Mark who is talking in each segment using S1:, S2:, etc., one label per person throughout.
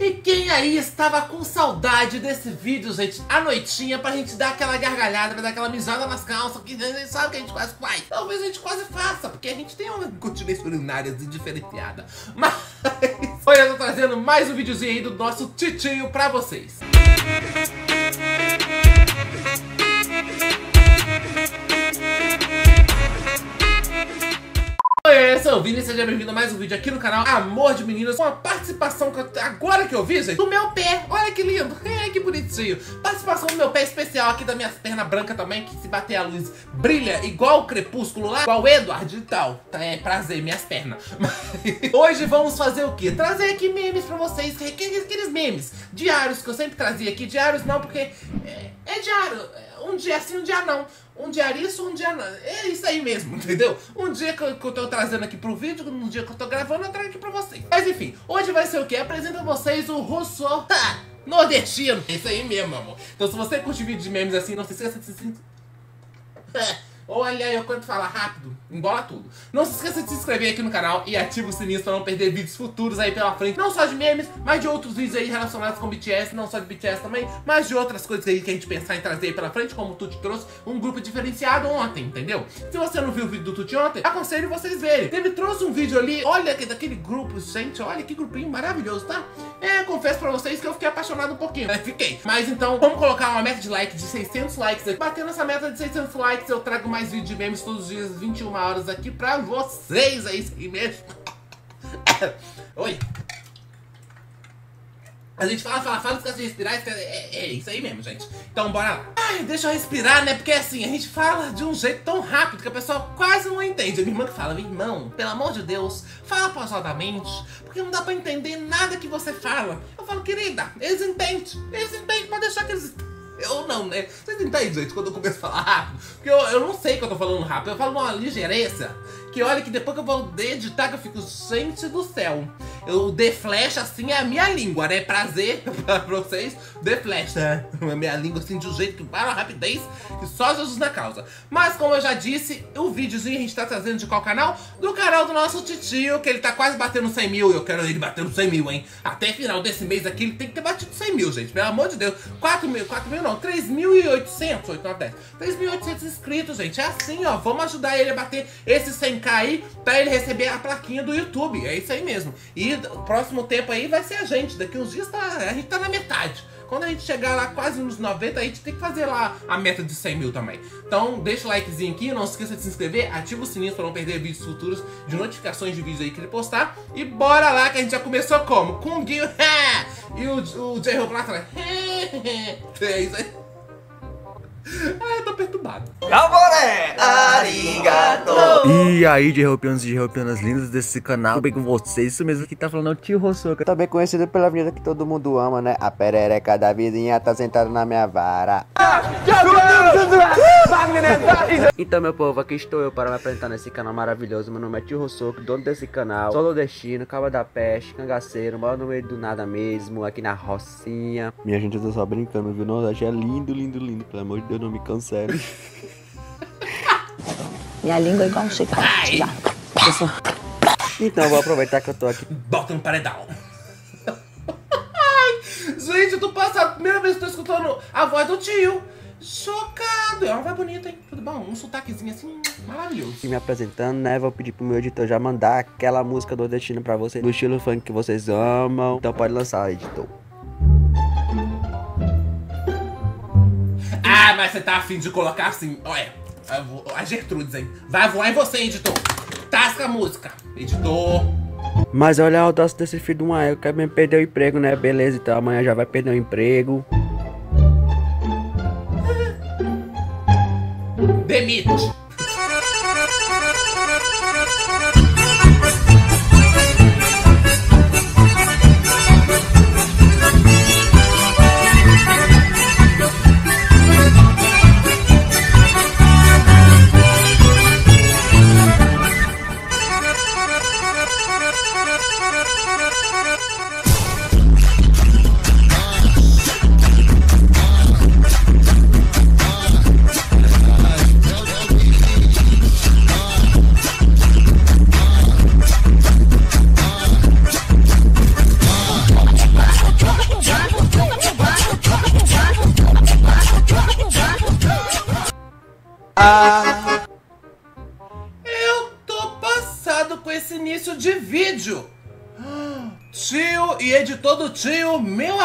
S1: E quem aí estava com saudade desse vídeo, gente, à noitinha, pra gente dar aquela gargalhada, pra dar aquela mijada nas calças, que a gente sabe que a gente quase faz. Talvez a gente quase faça, porque a gente tem uma continência urinária diferenciada. Mas hoje eu tô trazendo mais um videozinho aí do nosso titinho pra vocês. Oi, eu sou o Vini, seja bem-vindo a mais um vídeo aqui no canal Amor de Meninas Com a participação, que agora que eu vi, gente, do meu pé. Olha que lindo, é, que bonitinho. Participação do meu pé especial aqui, da minha perna branca também Que se bater a luz brilha igual o crepúsculo lá Igual o Edward e tal. Tá, É prazer, minhas pernas. Hoje vamos fazer o quê? Trazer aqui memes pra vocês Aqueles, memes diários que eu sempre trazia aqui. Diários não, porque é, é diário Um dia sim, um dia não um dia isso, um dia não. É isso aí mesmo, entendeu? Um dia que eu, que eu tô trazendo aqui pro vídeo, um dia que eu tô gravando, eu trago aqui pra vocês. Mas enfim, hoje vai ser o quê? Apresento a vocês o Rousseau nordestino. É isso aí mesmo, amor. Então se você curte vídeo de memes assim, não se esqueça de se... Olha aí, eu quando falar rápido, embola tudo. Não se esqueça de se inscrever aqui no canal e ativa o sininho para não perder vídeos futuros aí pela frente. Não só de memes, mas de outros vídeos aí relacionados com BTS, não só de BTS também, mas de outras coisas aí que a gente pensar em trazer aí pela frente, como o Tuti trouxe um grupo diferenciado ontem, entendeu? Se você não viu o vídeo do Tuti ontem, aconselho vocês verem. Ele trouxe um vídeo ali, olha que daquele grupo, gente, olha que grupinho maravilhoso, tá? É, confesso pra vocês que eu fiquei apaixonado um pouquinho, né? Fiquei. Mas então, vamos colocar uma meta de like de 600 likes aqui. Batendo essa meta de 600 likes, eu trago mais mais vídeo de memes todos os dias, 21 horas aqui pra vocês. É isso aí mesmo. Oi. A gente fala, fala, fala, esquece de respirar, esquece, é, é, isso aí mesmo, gente. Então bora lá. Ai, deixa eu respirar, né? Porque assim, a gente fala de um jeito tão rápido que a pessoa quase não entende. A minha irmã que fala, irmão, pelo amor de Deus, fala pausadamente, porque não dá pra entender nada que você fala. Eu falo, querida, eles entendem, eles entendem, pode deixar que eles eu não, né? Vocês entendem, gente, quando eu começo a falar rápido? Porque eu, eu não sei que eu tô falando rápido, eu falo uma ligeireza que olha que depois que eu vou editar que eu fico, gente do céu. Eu The Flash assim é a minha língua, né? Prazer pra vocês, The Flash, né? A minha língua assim de um jeito que para uma rapidez que só Jesus na causa. Mas como eu já disse, o videozinho a gente tá trazendo de qual canal? Do canal do nosso titio, que ele tá quase batendo 100 mil. Eu quero ele batendo 100 mil, hein? Até final desse mês aqui ele tem que ter batido 100 mil, gente. Pelo amor de Deus. 4 mil, 4 mil não, 3.800, 8, 9, 10. 3.800 inscritos, gente. É assim, ó. Vamos ajudar ele a bater esses 100k aí pra ele receber a plaquinha do YouTube. É isso aí mesmo. E o próximo tempo aí vai ser a gente. Daqui uns dias tá, a gente tá na metade. Quando a gente chegar lá quase nos 90, a gente tem que fazer lá a meta de 100 mil também. Então deixa o likezinho aqui, não se esqueça de se inscrever, ativa o sininho para não perder vídeos futuros de notificações de vídeos aí que ele postar. E bora lá que a gente já começou como? Com o Gil, e o, o lá atrás. É isso aí. Ah, eu tô perturbado.
S2: Amore! Arigato!
S3: E aí, de roupianos e de roupianas lindas desse canal, tudo bem com vocês? Isso mesmo que tá falando é o tio Rossoca.
S4: Também conhecido pela avenida que todo mundo ama, né? A perereca da vizinha tá sentada na minha vara.
S3: Então, meu povo, aqui estou eu para me apresentar nesse canal maravilhoso. Meu nome é Tio Rossoco, dono desse canal. Sou nordestino, cabo da peste, cangaceiro, moro no meio do nada mesmo, aqui na Rocinha.
S4: Minha gente, eu tô só brincando, viu? Nordeste é lindo, lindo, lindo. Pelo amor de Deus, não me cancele.
S5: Minha língua é igual um chiclete. já.
S3: Então, eu vou aproveitar que eu tô aqui.
S1: Bota no paredão. Ai, gente, eu tô passando. Primeira vez que eu tô escutando a voz do tio. Chocado. É uma voz bonita, hein? Tudo bom? Um sotaquezinho assim, maravilhoso.
S3: Aqui me apresentando, né? Vou pedir pro meu editor já mandar aquela música do destino pra vocês, do estilo funk que vocês amam. Então pode lançar, editor.
S1: Mas você tá afim de colocar assim, olha, a Gertrudes, hein? Vai voar em você, editor. Tasca a música, editor.
S3: Mas olha a audácia desse filho de uma eu quero mesmo perder o emprego, né? Beleza, então amanhã já vai perder o emprego.
S1: Demite.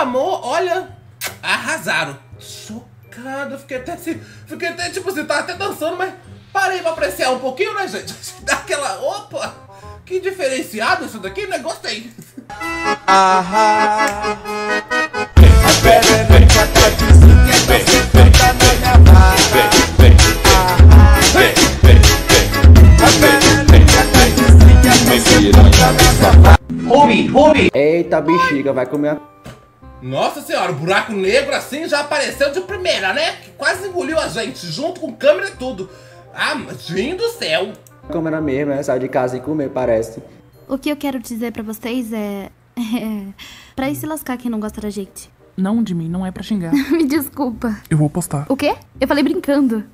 S1: Amor, olha, arrasaram. Chocado, fiquei até assim, fiquei até tipo assim, tava até dançando, mas parei pra apreciar um pouquinho, né, gente? Dá aquela, opa, que diferenciado isso daqui, né? Gostei.
S3: Eita, bexiga, vai comer a
S1: Nossa senhora, o buraco negro assim já apareceu de primeira, né? Que quase engoliu a gente, junto com câmera e tudo. Ah, gente do céu.
S3: câmera mesmo, né? Sai de casa e comer, parece.
S6: O que eu quero dizer pra vocês é. é pra ir se lascar quem não gosta da gente.
S7: Não de mim, não é pra xingar.
S6: Me desculpa.
S7: Eu vou postar.
S6: O quê? Eu falei brincando.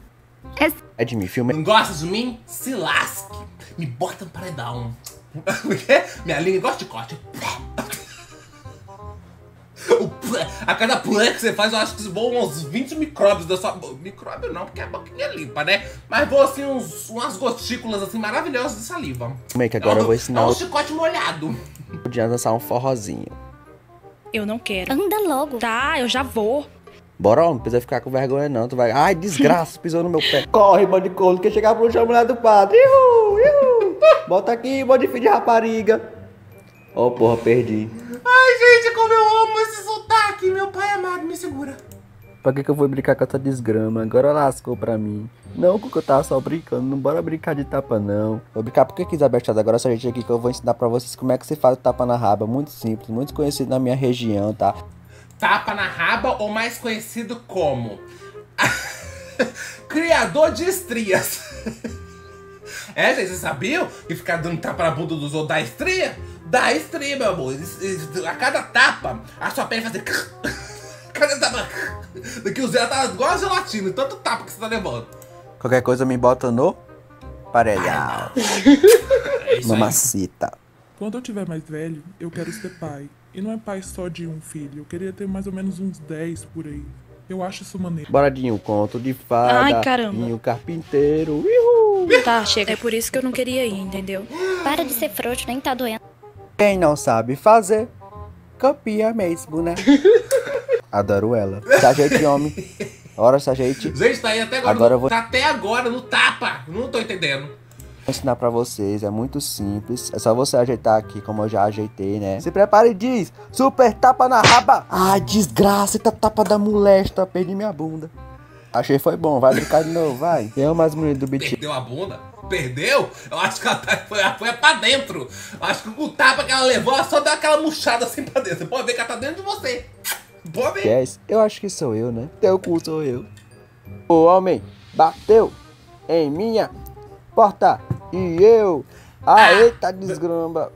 S6: É
S4: É de mim, filme.
S1: Não gosta de mim? Se lasque. Me bota no paredão. O quê? Minha língua gosta de corte. A cada plé que você faz, eu acho que voam uns 20 micróbios da sua boca. Micróbio não, porque a boquinha é limpa, né? Mas voam assim uns, umas gotículas assim maravilhosas de saliva.
S4: Calma aí que agora eu vou ensinar
S1: É um
S4: o
S1: chicote molhado.
S4: dia a dançar um forrozinho.
S8: Eu não quero.
S5: Anda logo.
S8: Tá, eu já vou.
S4: Bora, homem, não precisa ficar com vergonha não. Tu vai. Ai, desgraça, pisou no meu pé. Corre, bando de corno, que chegar pro chão mulher do padre. Ihu, ihu. Bota aqui, bando de filho de rapariga.
S3: Ô, porra, perdi.
S1: Ai, gente, como eu amo esse Meu pai amado, me segura.
S3: Pra que que eu vou brincar com essa desgrama? Agora lascou pra mim. Não, porque eu tava só brincando. Não bora brincar de tapa, não.
S4: Vou brincar porque quiser, Bertado. Agora essa gente aqui que eu vou ensinar pra vocês como é que se faz o tapa na raba. Muito simples, muito conhecido na minha região, tá?
S1: Tapa na raba, ou mais conhecido como Criador de estrias. É, gente, vocês sabiam que ficar dando tapa na bunda dos outros dá estria? Dá estria, meu amor. A cada tapa, a sua pele fazer. Cada tapa. Daqui os dias tá igual a gelatina, tanto tapa que você tá levando.
S4: Qualquer coisa me bota no paredão.
S1: É.
S4: Mamacita.
S7: Quando eu tiver mais velho, eu quero ser pai. E não é pai só de um filho. Eu queria ter mais ou menos uns 10 por aí. Eu acho isso maneiro.
S4: Bora, Dinho, conto de fada.
S8: Ai, caramba.
S4: Dinho carpinteiro. Uhul.
S8: Tá, chega. É por isso que eu não queria ir, entendeu?
S5: Para de ser frouxo, nem tá doendo.
S4: Quem não sabe fazer, copia mesmo, né? Adoro ela. Se ajeite, homem. Ora, se ajeite.
S1: Gente, tá aí até agora.
S4: Agora
S1: no,
S4: vou-
S1: Tá até agora no tapa. Não tô entendendo.
S4: Vou ensinar pra vocês, é muito simples. É só você ajeitar aqui, como eu já ajeitei, né? Se prepare e diz: Super tapa na raba! Ai, desgraça, eita tapa da molesta, perdi minha bunda. Achei foi bom, vai brincar de novo, vai. O mais bonito do beat?
S1: Perdeu a bunda? Perdeu? Eu acho que ela tá, foi, foi pra dentro. Eu acho que o tapa que ela levou, ela só deu aquela murchada assim pra dentro. Você pode ver que ela tá dentro de você. Pode ver.
S4: Yes, eu acho que sou eu, né? Teu cu sou eu. O homem bateu em minha porta e eu. Ah, eita desgramba.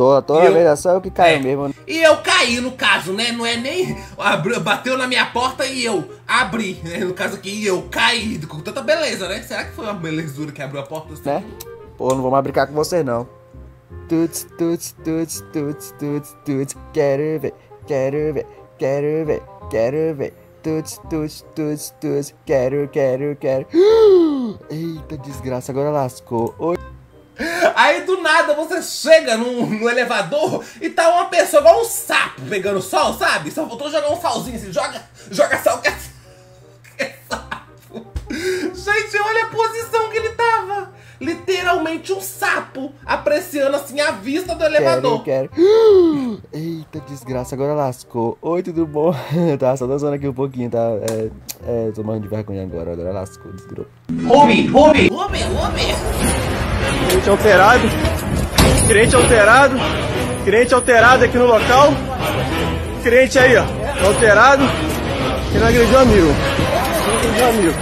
S4: Toda, toda
S1: Eu-
S4: vez é só eu que caio
S1: É.
S4: mesmo.
S1: E eu caí, no caso, né? Não é nem. abri- Bateu na minha porta e eu abri. Né? No caso aqui, eu caí. Com tanta beleza, né? Será que foi uma belezura que abriu a porta assim?
S4: né? Pô, não vou mais brincar com você não. Tuts, tuts, tuts, tuts, tuts, tuts. Quero ver, quero ver, quero ver, quero ver. Tuts, tuts, tuts, tuts. Quero, quero, quero. Eita desgraça, agora lascou. Oi.
S1: Você chega no, no elevador e tá uma pessoa igual um sapo pegando sol, sabe? Só faltou jogar um salzinho assim, joga, joga sal que é, que é sapo. Gente, olha a posição que ele tava. Literalmente um sapo apreciando assim a vista do elevador.
S4: Quero, quero. Eita desgraça, agora lascou. Oi, tudo bom? tá só dançando aqui um pouquinho, tá? É, é, tô morrendo de vergonha agora, agora lascou, desgrou.
S1: Homem, homem, homem.
S9: Crente alterado. Crente alterado. Crente alterado aqui no local. Crente aí, ó. Alterado. Que não agrediu amigo. Não agrediu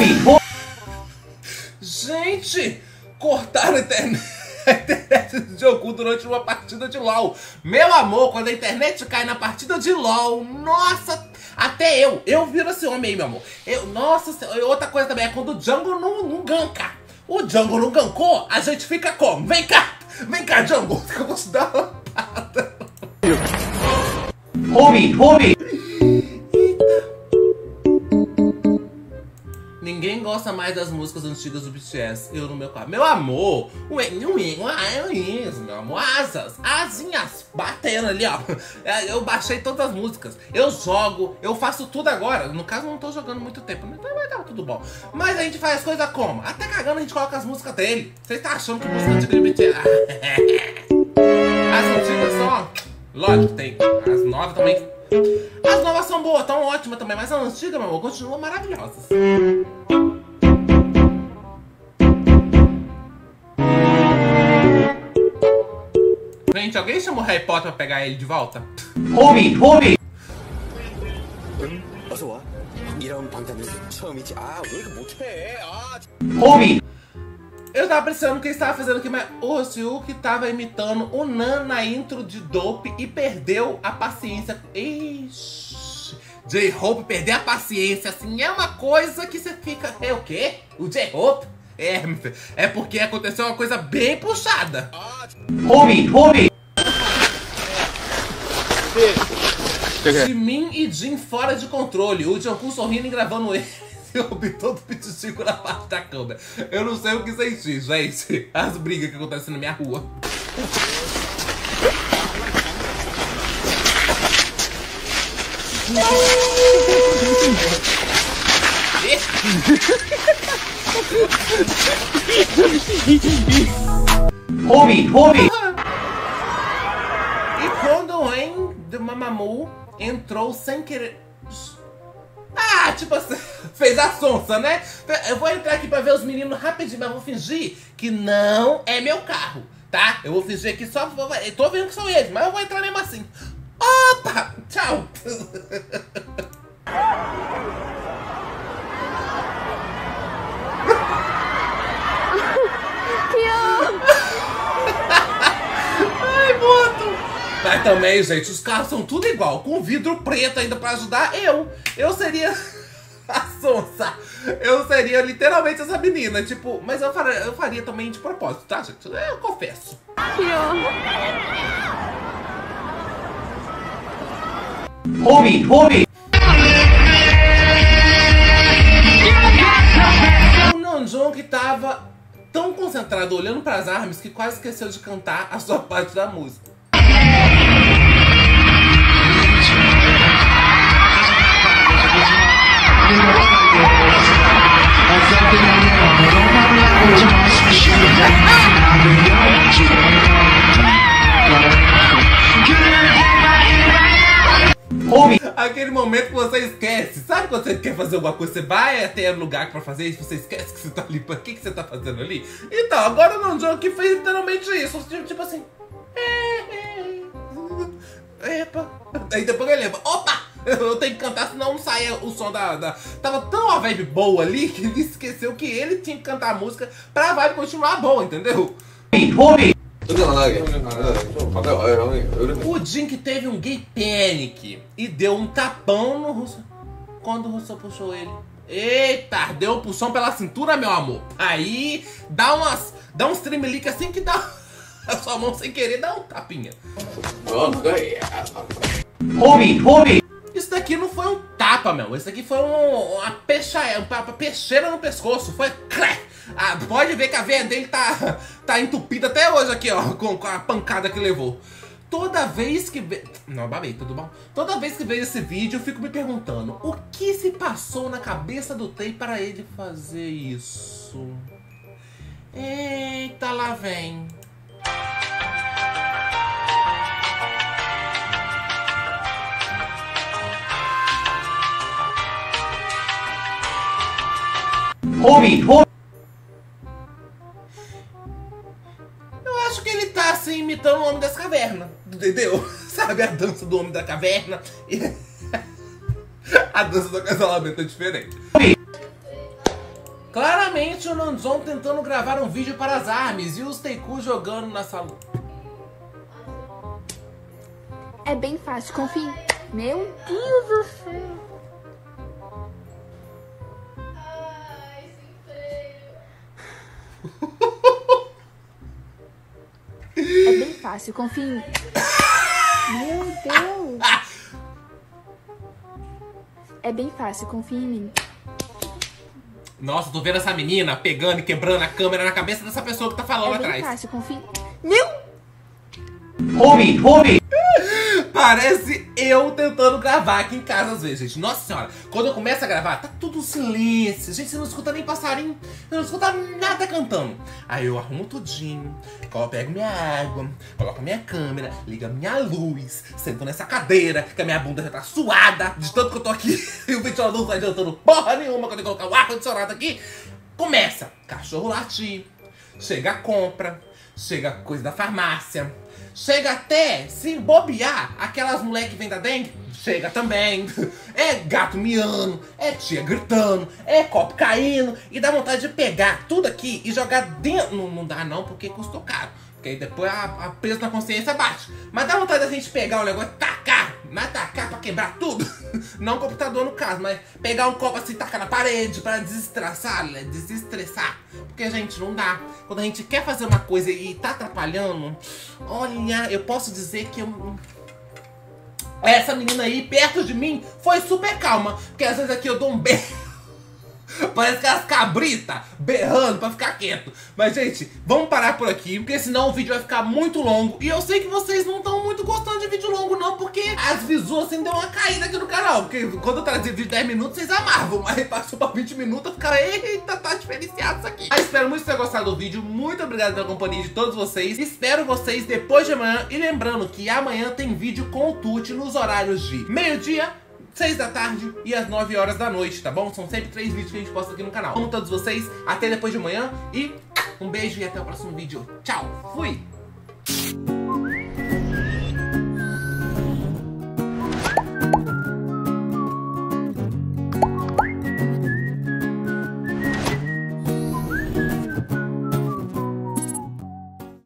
S9: amigo.
S1: Gente, cortaram a internet, de Goku durante uma partida de LOL. Meu amor, quando a internet cai na partida de LOL, nossa, até eu, eu viro esse homem aí, meu amor. Eu, nossa, outra coisa também é quando o Jungle não, não ganka. O Jungle não gancou, a gente fica como? Vem cá, vem cá, que eu vou te dar uma lampada. Homem, homem. Ninguém gosta mais das músicas antigas do BTS? Eu no meu carro. Meu amor, meu amor. Asas, asinhas batendo ali, ó. É, Eu baixei todas as músicas. Eu jogo, eu faço tudo agora. No caso, não tô jogando muito tempo, então vai dar tudo bom. Mas a gente faz as coisas como? Até cagando a gente coloca as músicas dele. Vocês tá achando que música antiga do BTS? As antigas são, ó. Lógico, tem as novas também. As novas são boas, tão ótimas também, mas as antigas, meu amor, continuam maravilhosas. Gente, alguém chamou Harry Potter pra pegar ele de volta?
S9: Ruby!
S2: Ruby! Ruby!
S1: Eu tava pensando o que estava fazendo aqui, mas o Ryuk tava imitando o Nan na intro de Dope e perdeu a paciência. Ixi. J-Hope perder a paciência, assim, é uma coisa que você fica... É o quê? O J-Hope? É, é porque aconteceu uma coisa bem puxada.
S2: Ruby, Ruby.
S1: Jimin e Jin fora de controle. O Jungkook sorrindo e gravando ele e todo o pichichico na parte da câmera. Eu não sei o que vocês gente. As brigas que acontecem na minha rua.
S2: Hobby, hobby!
S1: E quando, o hein, do Mamamoo entrou sem querer. Tipo assim, fez a sonsa, né? Eu vou entrar aqui pra ver os meninos rapidinho, mas vou fingir que não é meu carro, tá? Eu vou fingir que só. Eu tô vendo que são eles, mas eu vou entrar mesmo assim. Opa! Tchau! Mas também, gente, os carros são tudo igual, com vidro preto ainda pra ajudar eu. Eu seria a sonsa. Eu seria literalmente essa menina, tipo, mas eu faria, eu faria também de propósito, tá, gente? Eu confesso.
S2: Homem, homem!
S1: O Nanjong que tava tão concentrado olhando para as armas que quase esqueceu de cantar a sua parte da música. Aquele momento que você esquece. Sabe quando você quer fazer alguma coisa, você vai até lugar pra fazer isso, você esquece que você tá ali. O que, que você tá fazendo ali? Então, agora o Namjoon que fez literalmente isso. Tipo, assim. Epa. Aí depois ele lembra. Opa! Eu tenho que cantar, senão não sai o som da, da. Tava tão uma vibe boa ali que ele esqueceu que ele tinha que cantar a música pra vibe continuar boa, entendeu? O Jin que teve um gay panic e deu um tapão no Russo quando o Russo puxou ele. Eita, deu um puxão pela cintura, meu amor. Aí dá umas. dá uns tremelique assim que dá a sua mão sem querer dá um tapinha.
S2: Ruby, Ruby!
S1: Isso daqui não foi um tapa, meu. Isso daqui foi um, uma, pecha, uma peixeira no pescoço. Foi crack! Ah, pode ver que a veia dele tá, tá entupida até hoje aqui, ó, com, com a pancada que levou. Toda vez que ve... Não, babei, tudo bom? Toda vez que vejo esse vídeo, eu fico me perguntando o que se passou na cabeça do Tay para ele fazer isso? Eita, lá vem. Eu acho que ele tá assim imitando o homem das cavernas. Entendeu? Sabe a dança do homem da caverna? a dança do acasalamento é diferente. Claramente o Nanzon tentando gravar um vídeo para as armas e os Teiku jogando na sala.
S10: É bem fácil, confie. Meu Deus do céu. Fácil, confie em mim. Meu Deus. É bem fácil, confie em mim.
S1: Nossa, tô vendo essa menina pegando e quebrando a câmera na cabeça dessa pessoa que tá falando
S10: É bem
S1: atrás.
S10: fácil, confia.
S2: Home, home,
S1: Parece eu tentando gravar aqui em casa às vezes, gente. Nossa senhora, quando eu começo a gravar, tá tudo silêncio. Gente, você não escuta nem passarinho, você não escuta nada cantando. Aí eu arrumo tudinho, eu pego minha água, coloco minha câmera, ligo minha luz, sento nessa cadeira, que a minha bunda já tá suada de tanto que eu tô aqui e o ventilador não tá adiantando porra nenhuma quando eu colocar o ar-condicionado aqui. Começa, cachorro latir, chega a compra, chega a coisa da farmácia, chega até, se bobear, aquelas moleque que vem da dengue, chega também. É gato miando, é tia gritando, é copo caindo, e dá vontade de pegar tudo aqui e jogar dentro. Não, não dá não, porque custou caro. Porque aí depois a, a peso na consciência baixa. Mas dá vontade da gente pegar o negócio e tacar, mas tacar pra quebrar tudo. Não computador no caso, mas pegar um copo assim e tacar na parede pra desestressar, né? desestressar. Porque, gente, não dá. Quando a gente quer fazer uma coisa e tá atrapalhando, olha, eu posso dizer que eu. Essa menina aí, perto de mim, foi super calma. Porque às vezes aqui eu dou um beijo. Parece que as cabritas berrando pra ficar quieto. Mas, gente, vamos parar por aqui, porque senão o vídeo vai ficar muito longo. E eu sei que vocês não estão muito gostando de vídeo longo, não, porque as visuas assim deu uma caída aqui no canal. Porque quando eu trazia vídeo de 10 minutos, vocês amavam. Mas passou pra 20 minutos, eu ficava, eita, tá diferenciado isso aqui. Mas espero muito ter gostado do vídeo. Muito obrigado pela companhia de todos vocês. Espero vocês depois de amanhã. E lembrando que amanhã tem vídeo com o Tuti nos horários de meio-dia. 6 da tarde e às 9 horas da noite, tá bom? São sempre três vídeos que a gente posta aqui no canal. Amo todos vocês, até depois de amanhã e um beijo e até o próximo vídeo. Tchau, fui!